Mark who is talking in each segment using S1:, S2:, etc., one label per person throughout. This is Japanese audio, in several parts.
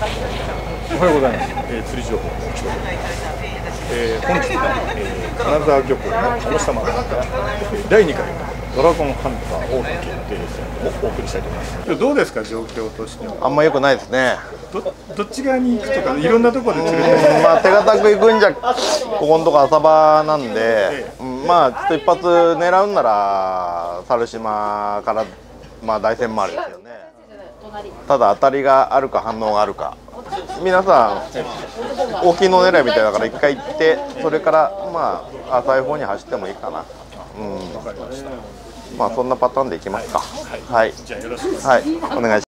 S1: おはようございます。えー、釣り情報えー、本日は、えー、金沢漁港の鴨下丸から第2回ドラゴンハンター王座決定戦をお送りしたいと思います。どうですか状況として。は。
S2: あんま良くないですね。
S1: どどっち側に行くとかいろんなところで釣れて
S2: うんまあ手堅く行くんじゃここのとこ浅場なんで、うんまあちょっと一発狙うんなら猿島からまあ大戦回りですよね。ただ当たりがあるか反応があるか。皆さん大きいの狙いみたいだから一回行ってそれからまあ浅い方に走ってもいいかな。うん。
S1: ま。
S2: あそんなパターンでいきますか。はい。
S1: よろしくお願いします。
S2: はい。お願いします。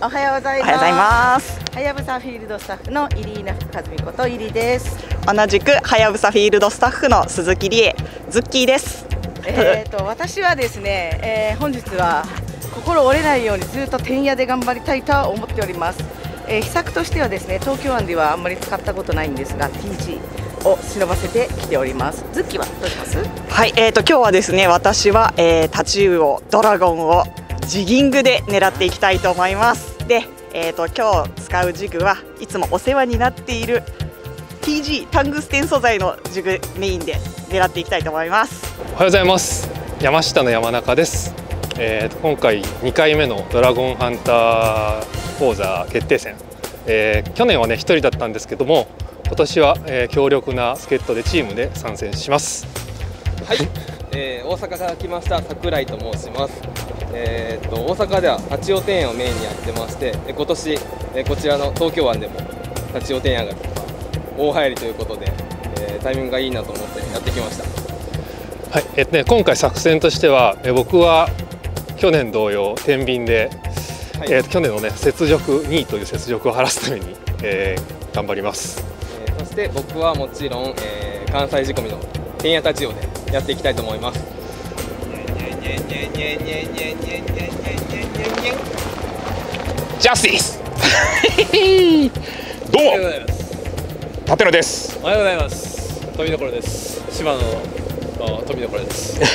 S3: おはようございます。
S4: おはようございます。
S3: はやぶさフィールドスタッフのイリーナ和美ことイリです。
S4: 同じくはやぶさフィールドスタッフの鈴木理恵、ズッキーです。
S3: えっと私はですね、えー本日は心折れないようにずっと天野で頑張りたいとは思っております。えー秘策としてはですね、東京湾ではあんまり使ったことないんですが、TG を忍ばせてきております。ズッキーはどうします？
S4: はい、えーと今日はですね、私は、えー、タチウオ、ドラゴンをジギングで狙っていきたいと思います。で、えーと今日使うジグはいつもお世話になっている TG タングステン素材のジグメインで狙っていきたいと思います。
S5: おはようございます山下の山中です、えー今回2回目のドラゴンハンター講座決定戦、えー去年はね1人だったんですけども今年は、えー強力な助っ人でチームで参戦します
S6: はい、えー大阪から来ました桜井と申します。えーっと大阪では立ち寄店園をメインにやってまして、え今年、えーこちらの東京湾でも立ち寄店園が大流行りということで、えータイミングがいいなと思ってやってきました。
S5: はい、えっとね、今回作戦としては、えー僕は去年同様天秤で、
S6: はい
S5: えー去年のね雪辱2位という雪辱を晴らすために、えー頑張ります
S6: えーそして僕はもちろん、えー関西仕込みの天野立ち寄でやっていきたいと思います。
S7: ジャスティスどうも立野です
S8: おはようございます。富所です。島野の富所です。はい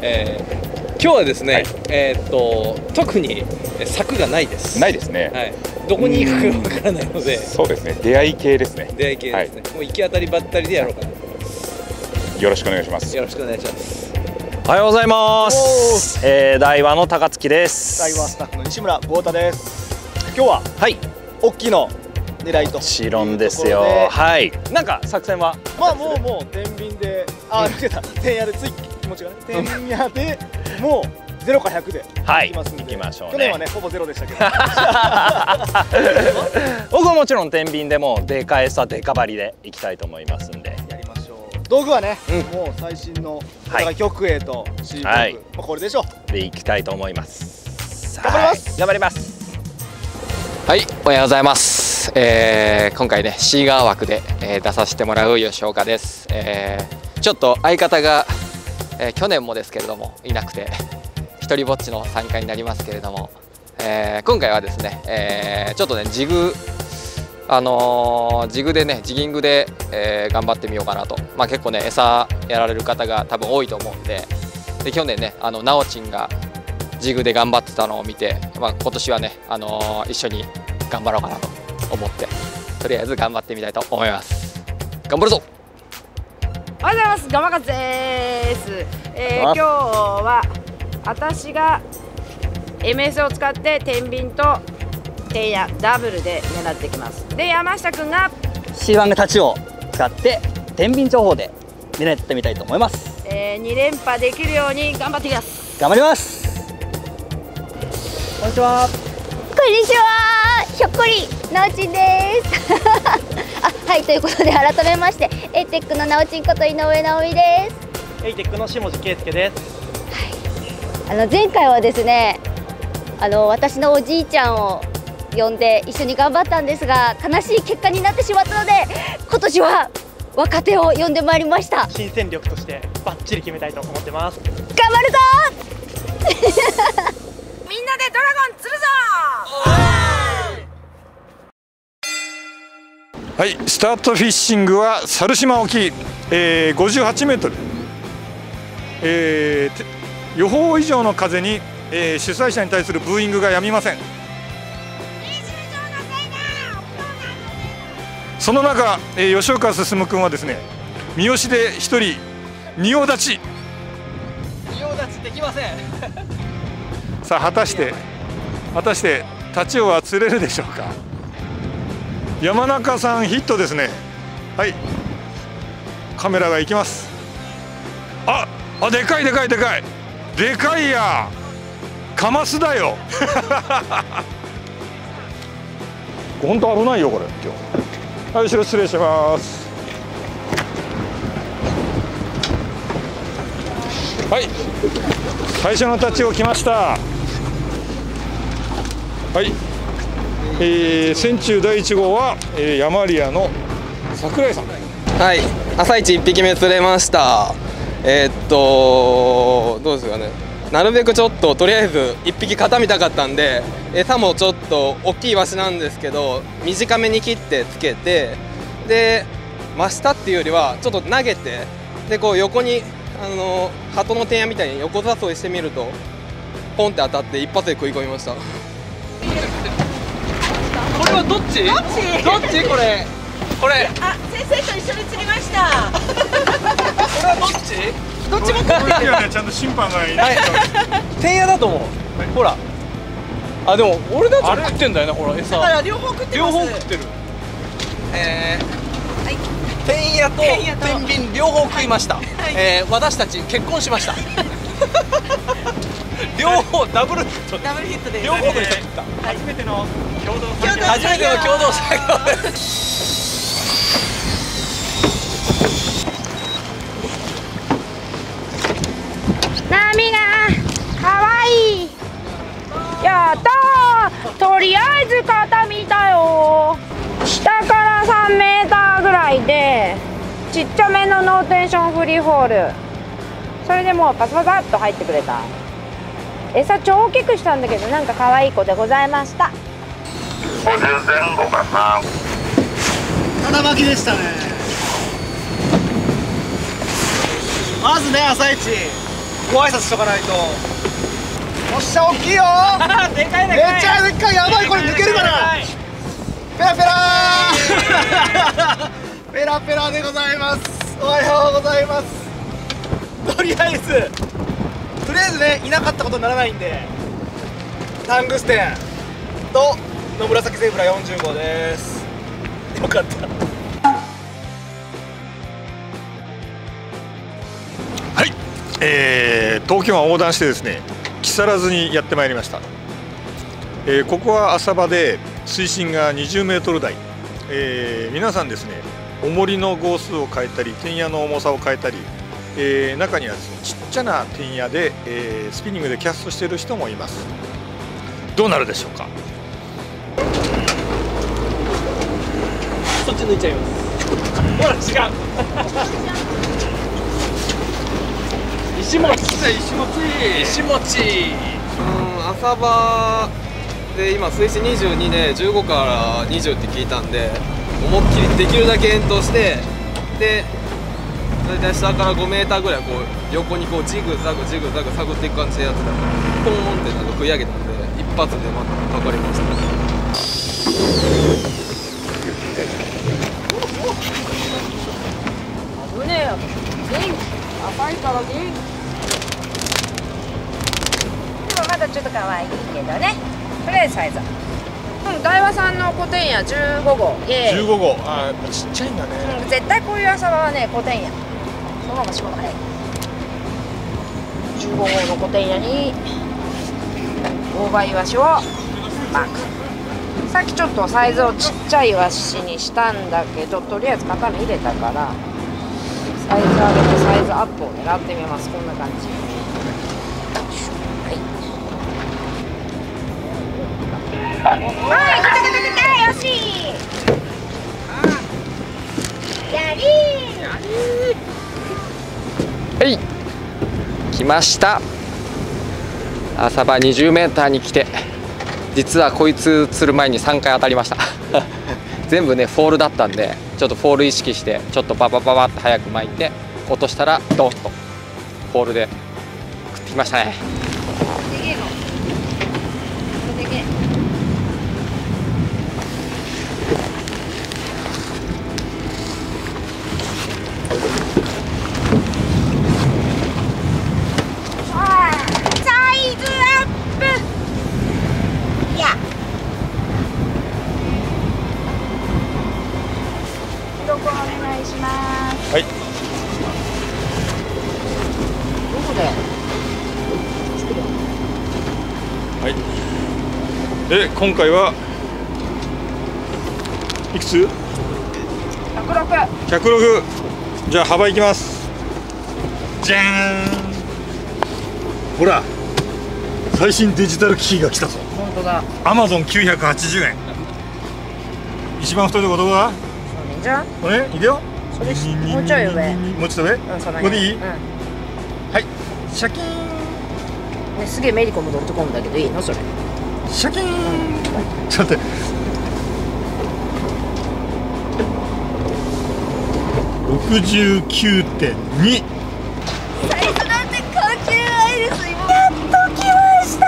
S8: えー今日はですね、
S7: はい
S8: えーっと特にえ柵がないです。
S7: ないですね、
S8: はい。どこに行くかわからないので、
S7: そうですね出会い系ですね
S8: 出会い系ですね。もう行き当たりばったりでやろうかなと思います。
S7: よろしくお願いします
S8: よろしくお願いします。
S9: おはようございます。えー、大和の高槻です。
S10: 大和スタッフの西村豪太です。今日は
S9: はい。
S10: 大きいの狙いと。
S9: もちろんですよ。はい。なんか作戦は？
S10: まあもうもう天秤であ間違えた。天野でつい気持ちがね。天野でもうゼロか100で
S9: はい。行きましょうね。
S10: 去年はねほぼゼロでしたけど。
S9: 僕はもちろん天秤でもデカ餌デカバリで行きたいと思いますんで。
S10: 道具はね、
S9: うん
S10: もう最新のお
S9: はい
S10: 互い極栄と C 極、
S9: はい
S10: まあこれでしょう
S9: で行きたいと思います。
S10: 頑張ります
S9: はい頑張ります。
S11: はい、おはようございます。えー今回ね、シーガー枠で、えー出させてもらう吉岡です。えーちょっと相方が、えー去年もですけれどもいなくて、一人ぼっちの参加になりますけれども、えー今回はですね、えーちょっとね、ジグ、あのージグでね、ジギングで、えー頑張ってみようかなと。まあ結構ね、餌やられる方が多分多いと思うんで、で去年ね、あの、なおちんが、ジグで頑張ってたのを見て、まあ、今年はね、あのー一緒に頑張ろうかなと思ってとりあえず頑張ってみたいと思います頑張るぞ
S3: おはようございます。ガマカツです。えー、
S10: あ
S3: 今日は私が MS を使って天秤と天野ダブルで狙ってきます。で山下くんが、
S10: C1 が立ちを使って天秤情報で狙ってみたいと思います。
S3: えー、2連覇できるように頑張ってきます。
S10: 頑張ります。こんにちは。
S12: こんにちは。ひょっこりなおちんです。あはいということで改めましてエイテックのなおちんこと井上直美です。
S10: エイテックの下地圭介です。
S12: あの前回はですねあの私のおじいちゃんを呼んで一緒に頑張ったんですが悲しい結果になってしまったので今年は若手を呼んでまいりました。
S10: 新戦力としてバッチリ決めたいと思ってます。
S12: 頑張るぞ！
S3: みんなでドラゴン釣るぞ！
S1: はい、スタートフィッシングは猿島沖、えー、58メートル、えーて予報以上の風に、えー主催者に対するブーイングがやみませんその中、えー吉岡進君はですね三好で一人仁王立ち。
S8: 仁王立ちできません。
S1: さあ果たして果たして太刀は釣れるでしょうか。山中さんヒットですね。はい。カメラが行きます。ああでかいでかいでかい。でかいや。カマスだよ。本当危ないよこれ今日はい後ろ失礼します。はい。最初のタッチを来ました。はい。えー、戦中第1号は、えー、山リアの桜井さん。
S6: はい。朝一1匹目釣れました。えーっとどうですかね。なるべくちょっととりあえず1匹固めたかったんで餌もちょっと大きいワシなんですけど短めに切ってつけてで真下っていうよりはちょっと投げてでこう横にあの鳩の天屋みたいに横誘いしてみるとポンって当たって一発で食い込みました。
S8: これはどっち？
S3: どっち？
S8: どっちこれ？これ？
S3: あ、先生と一緒に釣りました。
S8: これはどっち？
S3: どっちも
S1: ねちゃんと審判がいない。
S8: 天野だと思う、ほらあでも俺たちも食ってんだよねほら餌。
S3: だから両方食ってます
S8: 両方食ってる。えー、天野と
S3: 天野と
S8: 天秤両方食いました、えー、私たち結婚しました。両方ダブルヒット。
S3: ダブルヒットで
S8: 両方の人食った。
S1: 初めての共同
S3: 作業。
S8: 初めての共同作業です
S13: ったとりあえず型見たよ。下から3メーターぐらいでちっちゃめのノーテンションフリーフォール。それでもうパサパサっと入ってくれた。餌超大きくしたんだけどなんか可愛い子でございました。
S14: 50前後かな。
S10: ただ巻きでしたね。まずね朝一ご挨拶しとかないと。おっしゃ大き いよ
S8: でかい。
S10: めっちゃでっかいやばいこれ抜けるかなペラペラ。ー ペラペラでございます。おはようございます。とりあえず。とりあえずねいなかったことにならないんで。タングステン。と野紫ゼブラ45です。よかった。
S1: えー東京湾横断してですね木更津にやってまいりました、えーここは浅場で水深が20メートル台、えー皆さんですね重りの号数を変えたり天矢の重さを変えたり、えー中にはですねちっちゃな天矢で、えースピニングでキャストしている人もいます。どうなるでしょうか？
S8: そっち抜いちゃいます。ほら違う。石持ち。石持ち。石持ち
S6: うん浅場で今水深22で15から20って聞いたんで思いっきりできるだけ遠投してで大体下から5メーターぐらいこう横にこうジグザグジグザグ探っていく感じでやってたらポーンってなんか食い上げたんで一発でまたかかりました。
S13: 危ねえよ。元気。赤いから元気まだちょっと可愛いけどねとりあえずサイズうん大和さんのコテンヤ15号
S1: 15号あやっぱちっちゃいんだね
S13: うん絶対こういう浅場はねコテンヤその方が仕事早い15号のコテンヤに大葉イワシをマークさっきちょっとサイズをちっちゃいイワシにしたんだけどとりあえず型に入れたからサイズ上げてサイズアップを狙ってみますこんな感じはい来た来た。来たよしやり
S11: はい来ました浅場 20m に来て実はこいつ釣る前に3回当たりました。全部ねフォールだったんでちょっとフォール意識してちょっとパパパパって早く巻いて落としたらドンとフォールで食ってきましたね。
S1: はい。で今回はいくつ
S13: ？106
S1: 106じゃあ幅いきます。じゃーん。ほら最新デジタル機器が来たぞ。
S3: 本当だ。
S1: アマゾン980円。一番太いとこどこだ？
S3: じゃん
S1: これ？いくよ。
S3: もうちょい上。
S1: もうちょっと上、
S3: うん
S1: これでいい、
S3: うん。
S1: はい。シャキーン
S3: ねすげえメリコムドットコムだけどいいの？それ。
S1: シャキーン。ちょっと待って。69.2
S12: サイズなんて関係ないです今やっと来ました。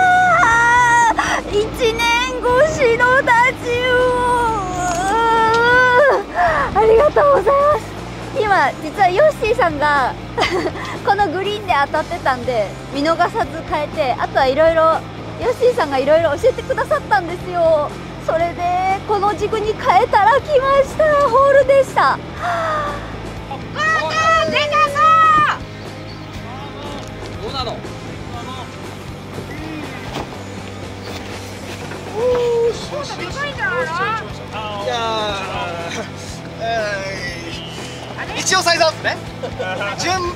S12: 一年越しのタチウオありがとうございます。今実はヨッシーさんがこのグリーンで当たってたんで見逃さず変えてあとはいろいろヨッシーさんがいろいろ教えてくださったんですよ。それでこの軸に変えたら来ました。ホールでした。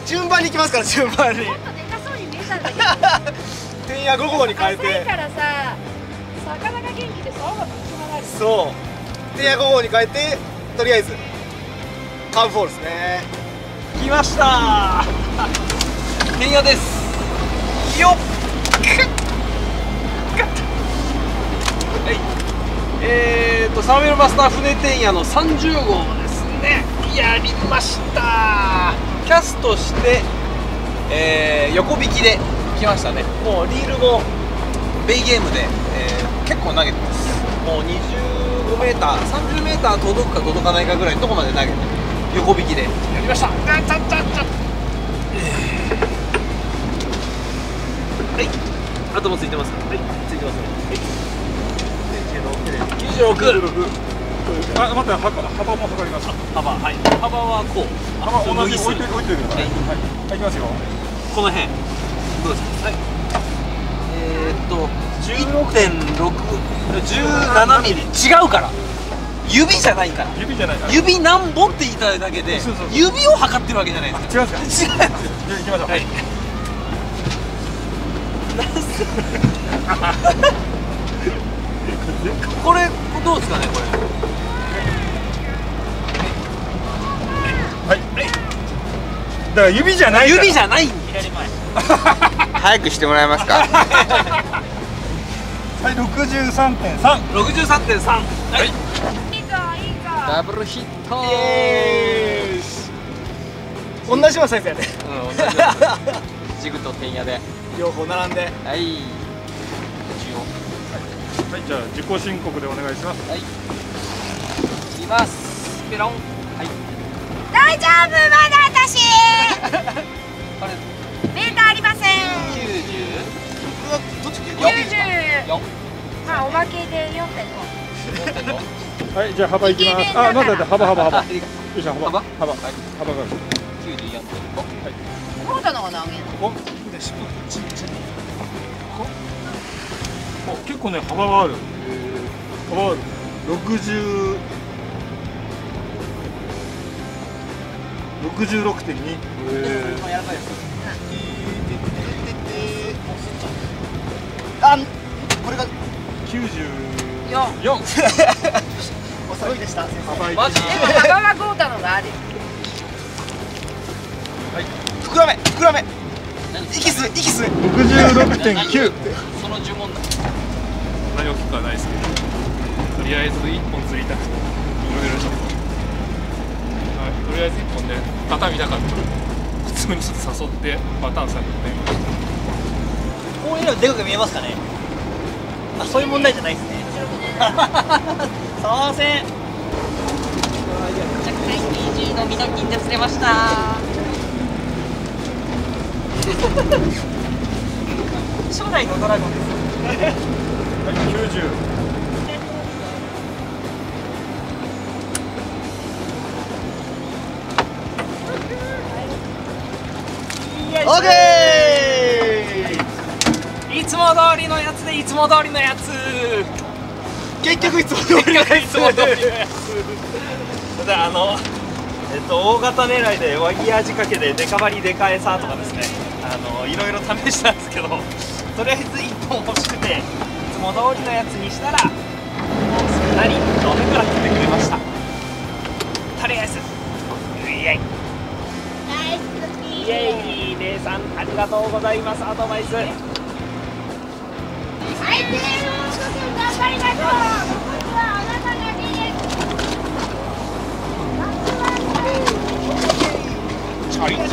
S10: 順順番に行きますから順番に。
S13: もっとでかそうに見えたんだけど。
S10: 天や5号に変えて。
S13: 浅いからさ魚が元気でそうが暇なる
S10: そう。天や5号に変えてとりあえずカンフォールですね。来ました。天やです。よっ。
S8: はい。えーとサーベルマスター船天夜の30号ですね。やりましたキャストして、えー横引きで来ましたね。もうリールもベイゲームで、えー結構投げてます。もう 25m、30m 届くか届かないかぐらいのとこまで投げて横引きで。やりました。あちゃちゃちゃはい。あともついてますか？はいついてますはい。96
S1: あ、待って、幅幅も測ります。
S8: 幅はい。幅はこう。
S1: 幅同じ置いて置いてください。はい、はい、いきますよ。
S8: この辺。どうですか？はい。えー、っと1.6 17ミリ。違うから。指じゃないから。
S1: 指じゃない。
S8: 指何本って言いたいだけで
S1: そうそうそう。
S8: 指を測ってるわけじゃないですか。
S1: 違うんですか？
S8: 違うんですよ。
S1: じゃあ行きましょう。
S8: はい。これどうですかねこれ
S1: はい。だから指じゃない。
S8: 指じゃない
S1: 左前。
S15: 早くしてもらえますか？
S1: はい、六十三点三。
S8: 63.3はい。
S13: いいぞいいぞ
S11: ダブルヒット。
S10: イエーイ。同じようなサイズやね
S11: うん同じジグと天野で。
S10: 両方並んで。
S11: はい。中
S1: はい、じゃあ自己申告でお願いします。
S11: 央はい。いきます。ペロン。はい
S13: 大丈夫まだ私。
S11: こ れ
S13: メーターありません。
S11: 90
S13: 90まあおまけで4.5
S1: はい、じゃあ幅いきます。あ、待って待って、幅幅幅。よいしょ、幅。幅。幅。が。
S11: 94.5
S3: こうたのが何円
S1: お、お結構ね幅がある。幅がある。六十六十六点二。
S10: 柔らかいやつあこれが
S1: 九十
S10: 四
S8: 四
S10: お騒ぎでした
S8: マジ
S3: でも幅は豪太のがあるよ
S10: 膨らめ膨らめ息吸え息吸え
S1: 66.9
S8: その呪文だ
S5: そんなに大きくはないですけどとりあえず一本釣りたくていろいろちょっ、とりあえず一本ね畳みたかった普通にちょっと誘ってパターン探ってみました
S10: こういうのでかく見えますかね？あそういう問題じゃないですね。すいません。
S4: 20のミノキンで釣れました。
S10: 初代のドラゴンです。
S1: 90
S10: オッケ
S8: いつも通りのやつでいつも通りのやつ。
S10: 結局いつも通りのやつ。
S8: いつも通りのやつただあのえっと大型狙いでワギア仕掛けでデカバリデカエサとかですね。あのいろいろ試したんですけどとりあえず1本欲しくていつも通りのやつにしたらもうすんなり正面から来てくれました。とりあえずイエイ。イエイ姉さんありがとうございますアドバイス
S13: 頑張りましょう。残りはあなただけです。
S7: チャリンコ
S13: オッ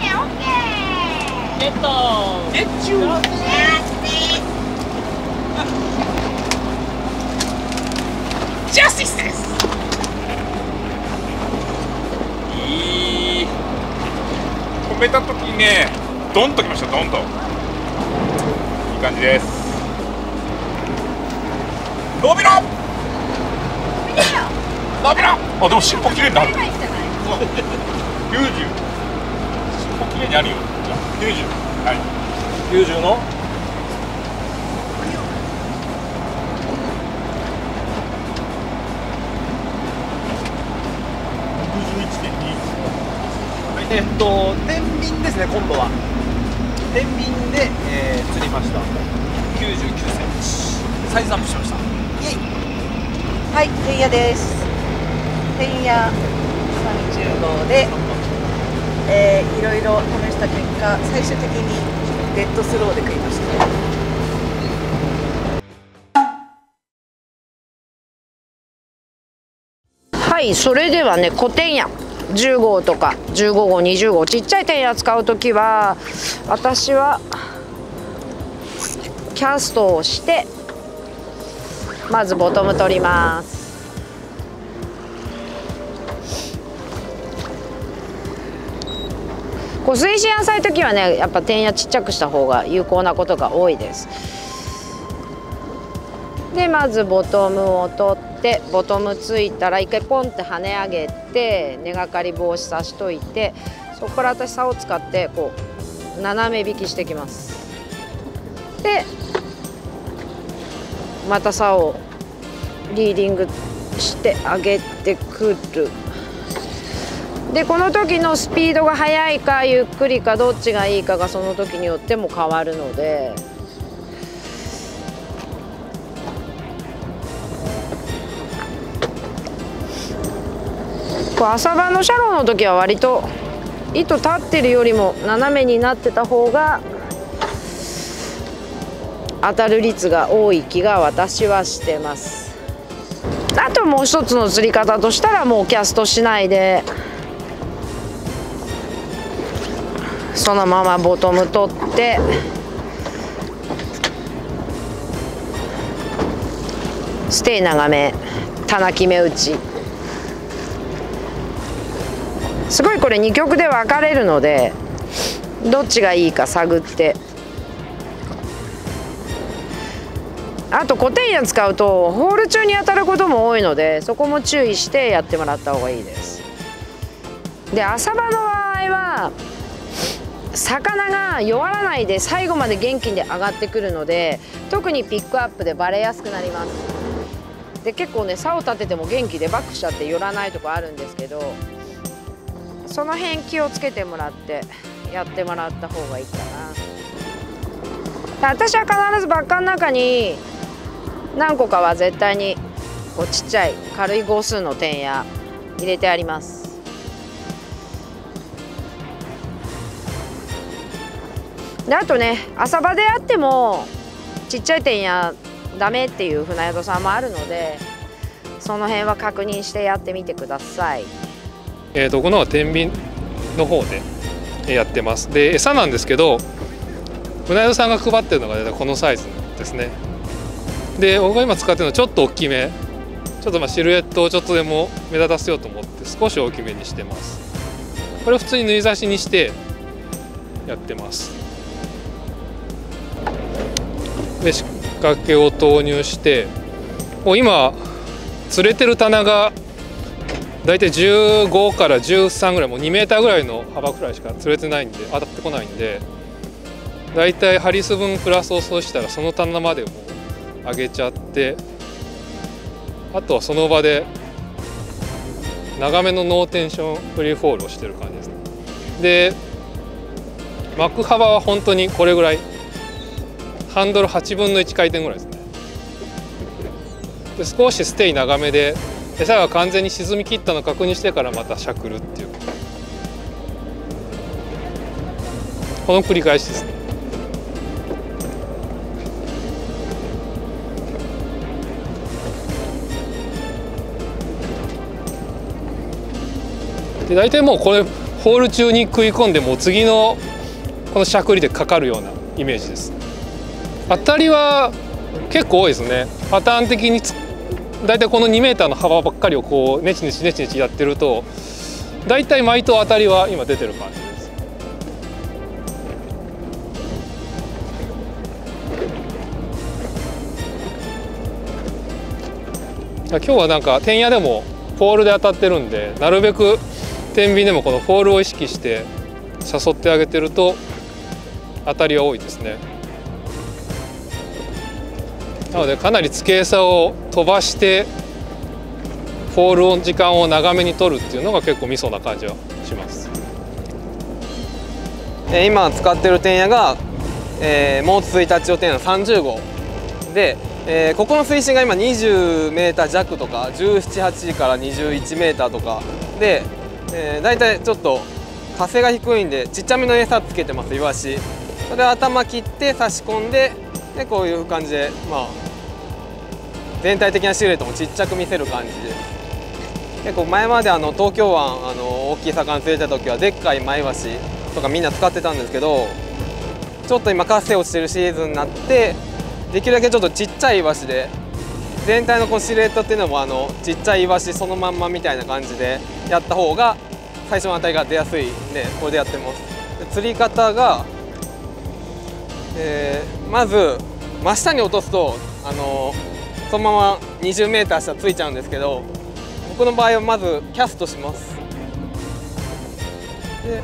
S13: ケーオッケー。
S8: ゲットゲッチュージャスティスです
S7: いい止めた時にねドンときましたドンと。いい感じです。伸びろ！伸びろ！あでも尻尾きれいになる90尻尾きれいにあるよ。じゃあ90はい。
S8: 90の？
S10: えっと天秤ですね今度は天秤で、えー、釣りました
S8: 99センチサイズアップしました
S10: イエイ
S3: はい、テンヤです。テンヤ30号で、えーいろいろ試した結果、最終的にデッドスローで食いました。
S13: はい、それではね、古典屋。10号とか15号20号ちっちゃい点や使う時は私はキャストをしてまずボトム取ります。こう水深浅い時はねやっぱ点やちっちゃくした方が有効なことが多いです。でまずボトムを取ってボトムついたら一回ポンって跳ね上げて根がかり防止さしといてそこから私竿を使ってこう斜め引きしてきます。でまた竿をリーディングして上げてくる。でこの時のスピードが速いかゆっくりかどっちがいいかがその時によっても変わるのでこう浅場のシャローの時は割と糸立ってるよりも斜めになってた方が当たる率が多い気が私はしてます。あともう一つの釣り方としたらもうキャストしないでそのままボトム取ってステイ長め棚決め打ち。すごいこれ2曲で分かれるのでどっちがいいか探って。あと固定矢使うとホール中に当たることも多いのでそこも注意してやってもらった方がいいです。で浅場の場合は魚が弱らないで最後まで元気で上がってくるので特にピックアップでバレやすくなります。で結構ね竿立てても元気でバックしちゃって寄らないとかあるんですけどその辺気をつけてもらってやってもらった方がいいかな私は必ずバッカの中に何個かは絶対にこうちっちゃい軽い号数の点や入れてありますであとね浅場であってもちっちゃい点やダメっていう船宿さんもあるのでその辺は確認してやってみてください。
S5: えー、とこの天秤の方でやってます。で餌なんですけど船宿さんが配ってるのが大体このサイズですね。で僕が今使ってるのはちょっと大きめ。ちょっとまあシルエットをちょっとでも目立たせようと思って少し大きめにしてます。これ普通に縫い差しにしてやってます。で仕掛けを投入してもう今釣れてる棚が大体15から13ぐらいもう2メーターぐらいの幅くらいしか釣れてないんで当たってこないんで大体ハリス分プラスをそうしたらその棚までも上げちゃってあとはその場で長めのノーテンションフリーフォールをしてる感じですね。で巻く幅は本当にこれぐらいハンドル8分の1回転ぐらいですね。で少しステイ長めで餌が完全に沈みきったのを確認してからまたしゃくるっていう。この繰り返しですね。で大体もうこれホール中に食い込んでもう次のこのしゃくりでかかるようなイメージです。当たりは結構多いですね。パターン的に大体この2メーターの幅ばっかりをこうネチネチネチネチやってると大体毎頭当たりは今出てる感じです。今日はなんかテンヤでもフォールで当たってるんでなるべく天秤でもこのフォールを意識して誘ってあげてると当たりは多いですね。なのでかなり付け餌を飛ばしてフォールの時間を長めに取るっていうのが結構ミソな感じはします。
S6: 今使ってるテンヤが、えー、モーツスイタチオ天野30号で、えー、ここの水深が今 20m 弱とか178から 21m とか。で、えー、大体ちょっと風が低いんでちっちゃめの餌つけてますイワシ。それ頭切って差し込んででこういう感じでまあ全体的なシルエットもちっちゃく見せる感じ。結構前まであの東京湾あの大きい魚釣れた時はでっかいマイワシとかみんな使ってたんですけどちょっと今活性落ちてるシーズンになってできるだけちょっとちっちゃいイワシで全体のこうシルエットっていうのもあのちっちゃいイワシそのまんまみたいな感じでやった方が最初の値が出やすいんでこれでやってます。釣り方が、えー、まず真下に落とすとあのそのまま 20m 下ついちゃうんですけど僕の場合はまずキャストします。で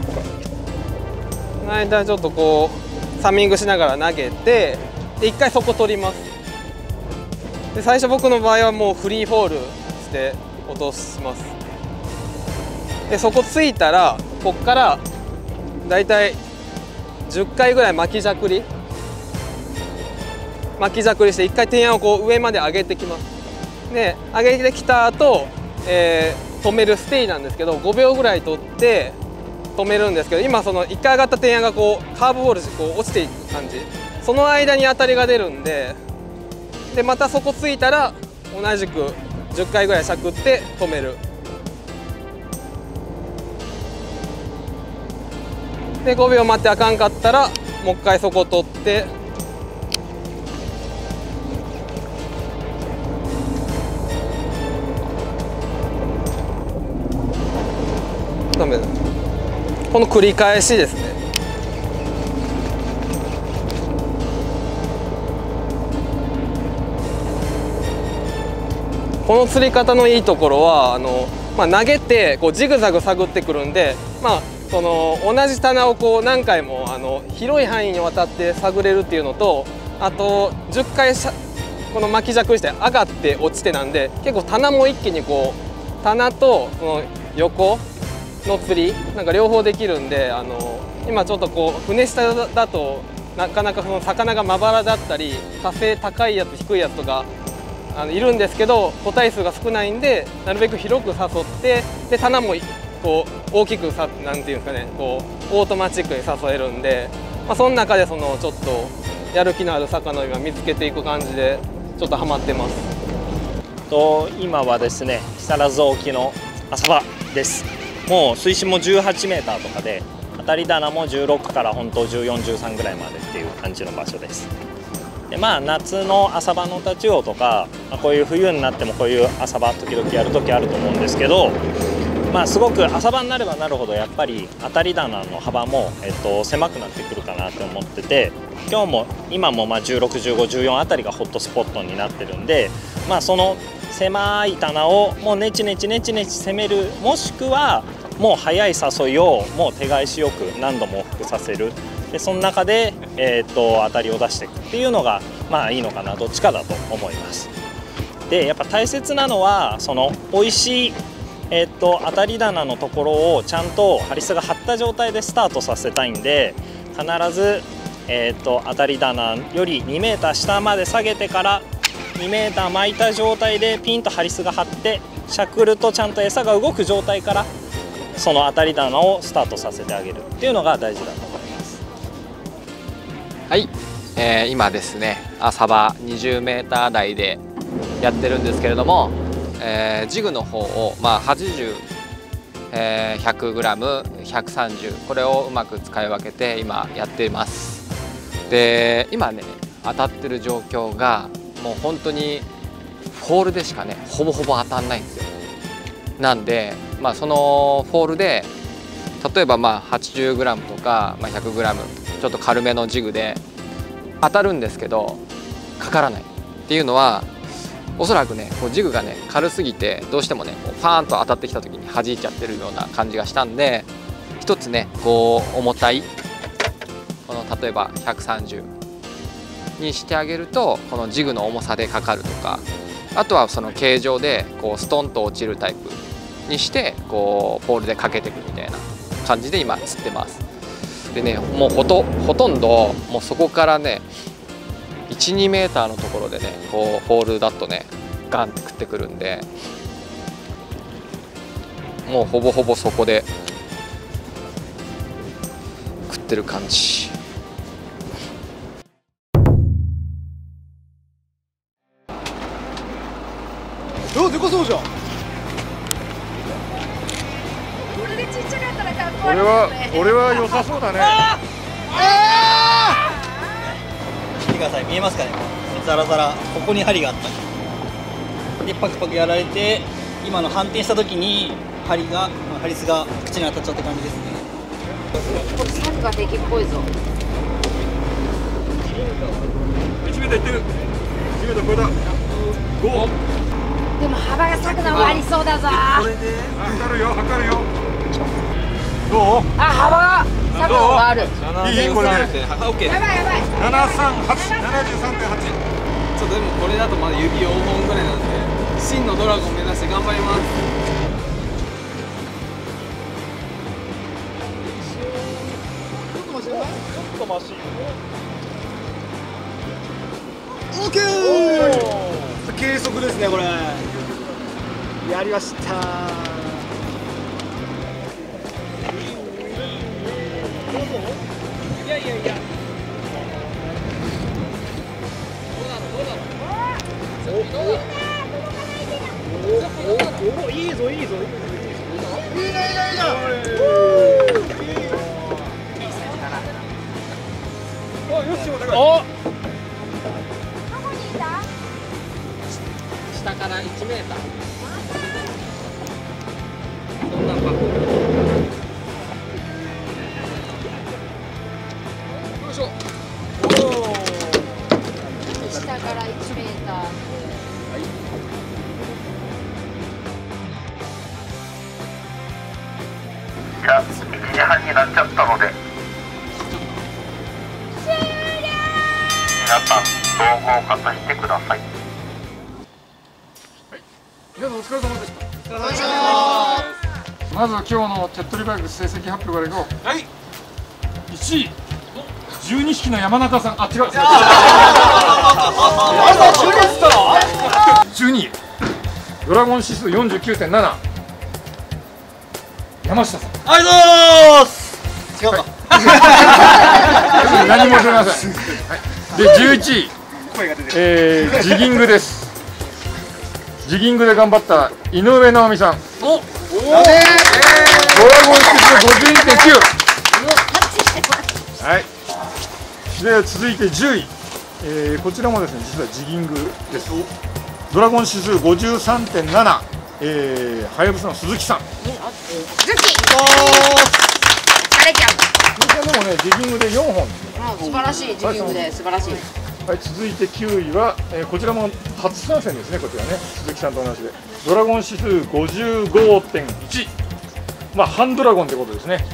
S6: この間ちょっとこうサミングしながら投げてで1回そこ取ります。で最初僕の場合はもうフリーフォールして落とします。でそこついたらこっからだいたい10回ぐらい巻きじゃくり巻きざくりして1回提案をこう上まで上げてきます。で上げてきた後、えー、止めるステイなんですけど5秒ぐらい取って止めるんですけど今その1回上がった提案がこうカーブボールでこう落ちていく感じ。その間に当たりが出るんででまたそこついたら同じく10回ぐらいしゃくって止める。で5秒待ってあかんかったらもう一回そこ取ってこの繰り返しですね。この釣り方のいいところはあの、まあ、投げてこうジグザグ探ってくるんで、まあ、その同じ棚をこう何回もあの広い範囲にわたって探れるっていうのとあと10回この巻き尺して上がって落ちてなんで結構棚も一気にこう棚とその横の釣りなんか両方できるんであの今ちょっとこう船下だとなかなかその魚がまばらだったり活性高いやつ低いやつとかあのいるんですけど個体数が少ないんでなるべく広く誘ってで棚もこう大きくさなんていうんですかねこうオートマチックに誘えるんで、まあ、その中でそのちょっとやる気のある魚を今見つけていく感じでちょっとハマってます。
S9: と今はですね木更津沖の浅場ですもう水深も18メーターとかで当たり棚も16から本当1413ぐらいまでっていう感じの場所です。でまあ夏の浅場のタチウオとか、まあ、こういう冬になってもこういう浅場時々やる時あると思うんですけどまあすごく浅場になればなるほどやっぱり当たり棚の幅も、えっと、狭くなってくるかなって思ってて今日も今もまあ161514あたりがホットスポットになってるんでまあその狭い棚をもうネチネチネチネチ攻めるもしくはもう速い誘いをもう手返しよく何度も往復させる。でその中で、えー、と当たりを出していくっていうのがまあいいのかなどっちかだと思います。でやっぱ大切なのはその美味しいえー、と当たり棚のところをちゃんとハリスが張った状態でスタートさせたいんで必ず、えー、と当たり棚より 2m 下まで下げてから2 m 巻いた状態でピンとハリスが張ってしゃくるとちゃんと餌が動く状態からその当たり棚をスタートさせてあげるっていうのが大事だと思います。
S11: はい、えー、今ですね浅場 20m 台でやってるんですけれども、えー、ジグの方を、まあ、80えー、100g130 これをうまく使い分けて今やっています。で今ね当たってる状況がもう本当にフォールでしかねほぼほぼ当たんないんですよ。なんで、まあ、そのフォールで例えばまあ 80g とか、まあ、100g ちょっと軽めのジグで当たるんですけどかからないっていうのはおそらくねこうジグがね軽すぎてどうしてもねこうファーンと当たってきた時に弾いちゃってるような感じがしたんで一つねこう重たいこの例えば130にしてあげるとこのジグの重さでかかるとかあとはその形状でこうストンと落ちるタイプにしてこうポールでかけていくみたいな感じで今釣ってます。でねもうほとほとんどもうそこからね12メーターのところでねこうポールだとねガンって食ってくるんでもうほぼほぼそこで食ってる感じ。
S10: おでかそうじゃん。
S1: 俺は俺は良さそうだね。
S16: 見てください見えますかねザラザラここに針があった。でパクパクやられて今の反転した時に針がハリスが口に当たっちゃった感じですね。
S13: これサクができっぽいぞ。
S1: 1メーターいって。る1メーター超えた5
S13: でも幅がサクなのありそうだぞ。
S1: これで測るよ測るよどう？
S13: あ幅がサクのがある。
S1: いいこれで。
S6: オッケー。
S13: やばいやばい。
S1: 73873.8
S6: ちょっとでもこれだとまだ指4本ぐらいなんで真のドラゴン目指して頑張ります。
S10: ちょっとマシオッケー。計測ですねこれ。やりました
S6: 下から1メーター。
S17: 今日の手っ取り早く成績発表からいこうはい。1位
S1: 十二匹の山中さん。あ違う。違う違う十二ドラゴン指数四十九点七。山下さん。
S7: ありがとうございます。違うか。
S1: 何も出ません、はい、で11位。
S7: 声が出てる。
S1: えー、ジギングです。ジギングで頑張った井上直美さん。
S7: お。お
S1: はい。で続いて10位、えー、こちらもですね実はジギングです。ドラゴン指数53.7えー、はやぶさの鈴木さん。
S13: ズキ疲れちゃう。
S1: でもねジギングで4本。
S13: うん素晴らしいジギングで素晴らしい。
S1: はい、続いて9位は、えーこちらも初参戦ですね、こちらね、鈴木さんと同じで、ドラゴン指数55.1、まあ、半ドラゴンってことですね。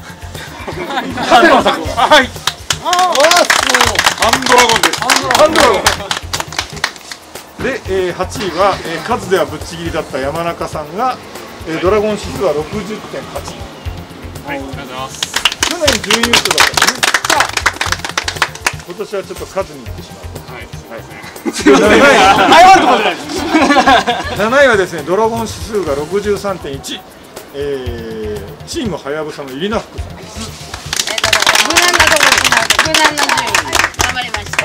S1: 縦の作あはい、半ドラゴンです。半ドラゴン。で、えー、8位は、えー数ではぶっちぎりだった山中さんが、えードラゴン指数は60.8。はい、ありがとうございます。去年準優勝だったんですね。今年はちょっと数にいってしまうと。はい、すみません。謝るとこじゃないです。7位はですね、ドラゴン指数が63.1、えー、チームはやぶさの入名福さんです。
S13: 無難なところ無難な順位頑張りました。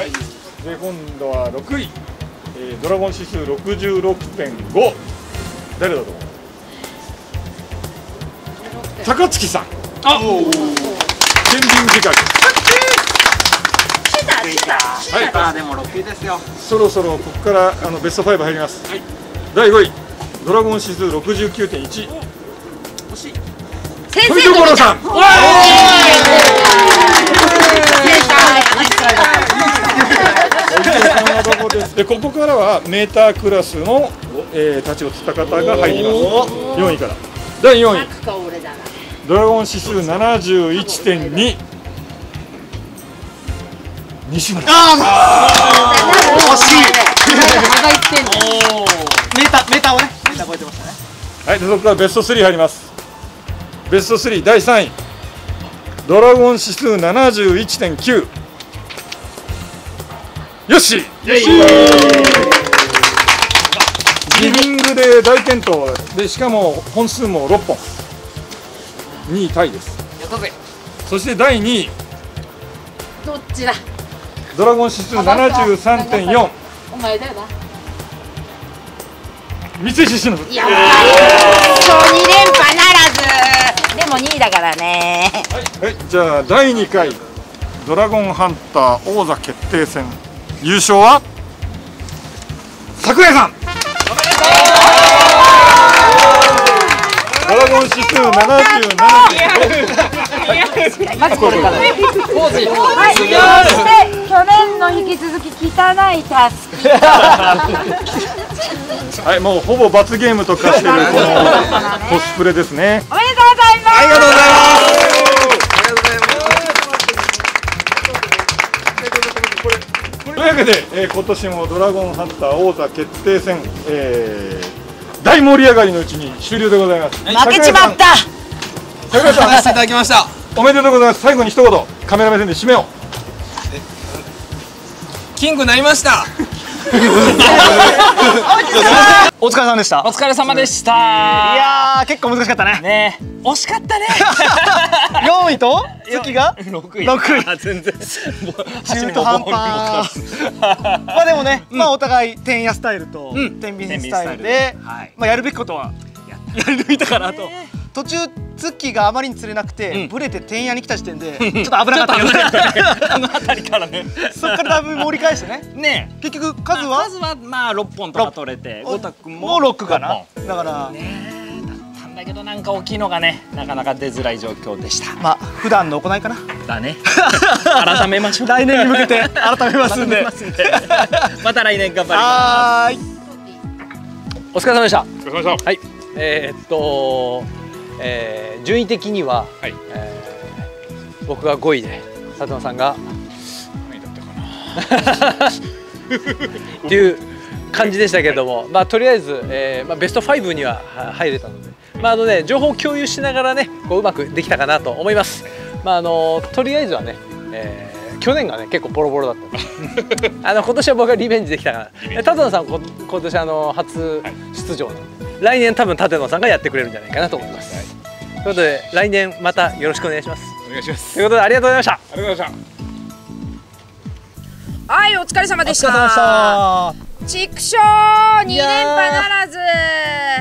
S1: で、今度は6位、えー、ドラゴン指数66.5、誰だと思う？高槻さん。あ天秤仕掛け。はい。
S7: あでも6位ですよ。
S1: そろそろここからあのベスト5入ります。第5位、ドラゴン指数69.1。
S7: 惜しい
S1: 富所さん。でここからはメータークラスの、えー、立ちをつった方が入ります。4位から。第4位、ドラゴン指数71.2。西村。
S7: 惜しいメーターメーターをねメーター超えてましたね
S1: はい、でそこからベスト3入ります。ベスト3第3位、ドラゴン指数71.9。よし。ギビングで大健闘。でしかも本数も6本。2位タイです。
S7: やったぜ。
S1: そして第2位。
S13: どっちだ？
S1: ドラゴン指数73.4
S13: お前だよな。
S1: 三石忍。
S13: やっぱりそう2連覇ならずでも2位だからね。
S1: はい、じゃあ第2回ドラゴンハンター王座決定戦。優勝は？桜井さん。ドラゴン指数77.5
S13: まずこれからはい、そして去年の引き続き汚いタスキ
S1: はい、もうほぼ罰ゲームと化してるこのコスプレですね。
S13: おめでとうありがとうござい
S1: というわけで、えー今年もドラゴンハンター王座決定戦、えー大盛り上がりのうちに終了でございます。
S13: 負けちまった
S1: 桜井さん
S7: 話していただきました。
S1: おめでとうございます。最後に一言カメラ目線で締めを
S7: キングなりました
S10: お疲れ様でした。
S9: お疲れ様でした。
S10: いやー結構難しかったね。
S9: ね惜しかったね。
S10: 4位と？月が
S9: ？6位。
S10: 六位。
S9: あ全然。
S10: 中途半端。まあでもね、まあお互い天野スタイルと天秤スタイルで、まあやるべきことはやり抜いたかなと。途中ツッキーがあまりに釣れなくて、ブレて天野に来た時点で ちょっと危なかった。よね
S9: あの辺りからね。
S10: そっからだいぶ盛り返してね。
S9: ね。
S10: 結局数は、
S9: 数はまあ6本とか取れてゴタ君も。
S10: もうロックかなだから。
S9: なんだけどなんか大きいのがねなかなか出づらい状況でした。
S10: まあ普段の行いかな。
S9: だね。改めましょう。
S10: 来年に向けて改めますんで。
S9: ますんで。また来年頑張ります。
S10: はーい。
S8: お疲れ様でした。
S1: お疲れ様でした。
S8: はい。えーっと、えー順位的には、えー僕が5位で佐藤さんが っていう感じでしたけれども、まあとりあえず、えーまあベスト5にはは入れたので、まああのね情報共有しながらねこううまくできたかなと思います。まああのとりあえずはね、えー
S18: 去年がね結構ボロボロだった。あの今年は僕はリベンジできたから。立野さんこ今年あの初出場なんで、来年多分立野さんがやってくれるんじゃないかなと思います、ということで来年またよろしくお願いします。
S7: お願いします。
S18: ということでありがとうございました。
S7: ありがとうございました。
S13: はいお疲れ様でした。
S16: お疲れ様でした。
S13: 畜生2連覇ならず。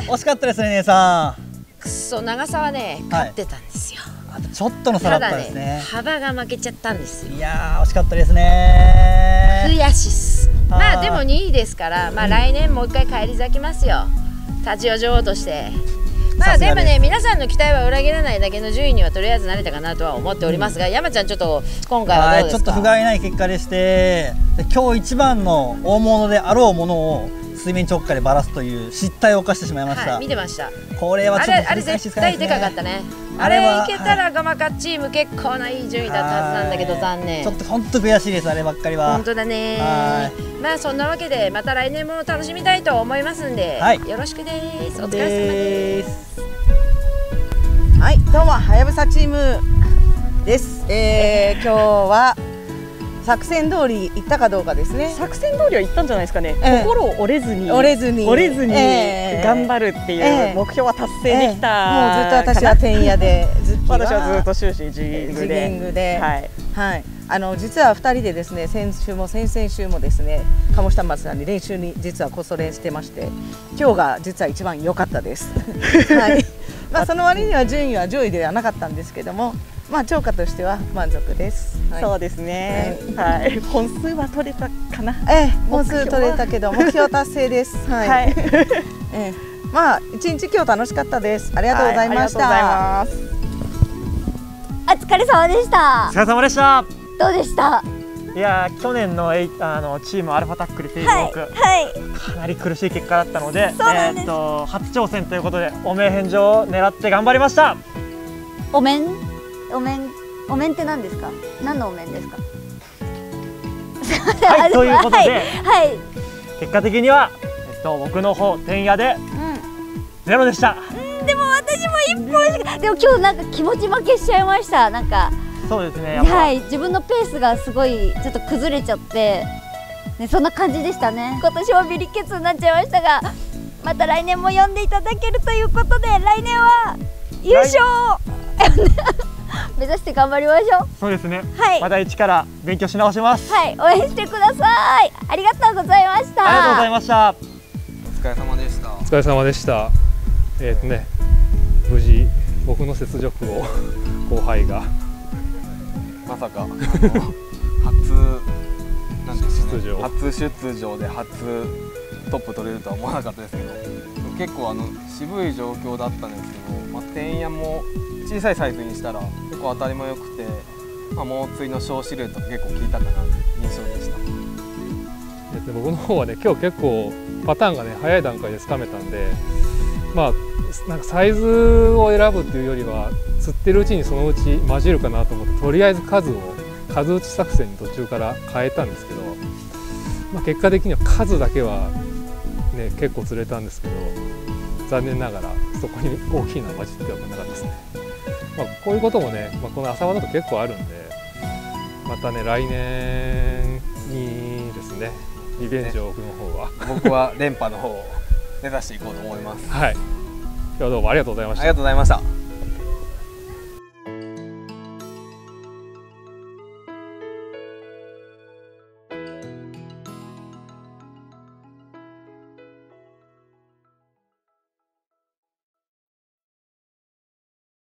S16: 惜しかったですね姉さ
S13: くっそ長さはね勝ってたんですよ、
S16: んちょっとの差だったです
S13: ただ
S16: ね
S13: 幅が負けちゃったんですよ。
S16: いやー惜しかったですね。
S13: 悔しいっす。まあでも2位ですからまあ来年もう一回返り咲きますよ立ち往女王として。まあ
S16: で
S13: もね皆さんの期待は裏切らないだけの順位にはとりあえずなれたかなとは思っておりますが、山ちゃんちょっと今回はどうですか？
S16: はいちょっと不甲斐ない結果でしてで今日一番の大物であろうものを水面直下でばらすという失態を犯してしまいました、
S13: はい見てました。
S16: これはちょっと
S13: あれあれ絶対でかかったねあ
S16: あれ
S13: いけたらガマカチーム結構ないい順位だったはずなんだけど残念。
S16: ちょっと本当悔しいですあればっかりは。
S13: 本当だね。
S16: は
S13: まあそんなわけでまた来年も楽しみたいと思いますんで、
S16: はい。
S13: よろしくです。お疲れ様です。
S3: はい、どうも、はやぶさチームです。えー、今日は作戦通り行ったかどうかですね。
S4: 作戦通りは行ったんじゃないですかね、
S3: ええ。
S4: 心を折れずに
S3: 折れずに。
S4: 折れずに
S3: ええ。
S4: 頑張るってい
S3: ええ。
S4: う目標は達成できた、
S3: もうずっと私は天野で、ズッキー
S4: 私はずっと終始ジギングで。
S3: ングで、
S4: はい。
S3: はい、あの実は二人でですね、先週も先々週もですね、鴨下松さんに練習に実はこそ練してまして、今日が実は一番良かったです。はい。まあその割には順位は上位ではなかったんですけども、まあ超過としては満足です。はい。
S4: そうですね。はい、本数は取れたかな？
S3: ええ、本数取れたけど目標達成です。はい。
S4: はい。
S3: ええ、まあ一日今日楽しかったです。ありがとうございました。
S4: はいありがとうござい
S12: お疲れ様でした。
S19: お疲れ様でした。
S12: どうでした？
S19: いやー去年のエイあのチームアルファタックルテイルウォーク、
S12: はい
S19: かなり苦しい結果だったので
S12: そうなんです。
S19: えーっと初挑戦ということでお名返上を狙って頑張りました。
S12: お面お面お面って何ですか？何のお面ですか？
S19: はいということで
S12: はい、はい。
S19: 結果的には、えっと、僕の方天野でゼロでした、
S12: でも私も一本しかでも今日なんか気持ち負けしちゃいました。なんか
S19: そうですね
S12: はい自分のペースがすごいちょっと崩れちゃって、ね、そんな感じでしたね。今年はビリケツになっちゃいましたがまた来年も呼んでいただけるということで来年は優勝 目指して頑張りましょう。
S19: そうですね、
S12: はい。
S19: また一から勉強し直します、
S12: はい。応援してください。ありがとうございました。
S19: ありがとうございました。
S6: お疲れ様でした。
S5: お疲れ様でした。えっ、とね、無事僕の雪辱を 後輩が。
S6: まさか初なんですかね。
S5: 出場。
S6: 初出場で初トップ取れるとは思わなかったですけど結構あの渋い状況だったんですけど、まあ、天野も小さいサイズにしたら結構当たりも良くて、まあ、猛追の小シルエットが結構効いたかなという印象でした。
S5: えっと僕の方はね今日結構パターンがね早い段階でつかめたんでまあなんかサイズを選ぶっていうよりは釣ってるうちにそのうち混じるかなと思ってとりあえず数を数打ち作戦に途中から変えたんですけど、まあ、結果的には数だけはね結構釣れたんですけど残念ながらそこに大きいのは混じってはなかったですね。まあ、こういうこともね、まあ、この浅場だと結構あるんでまたね来年にですねリベンジを僕の方は
S6: 僕は連覇の方を目指していこうと思います。
S5: はい今日はどうもありがとうございました
S6: ありがとうございました。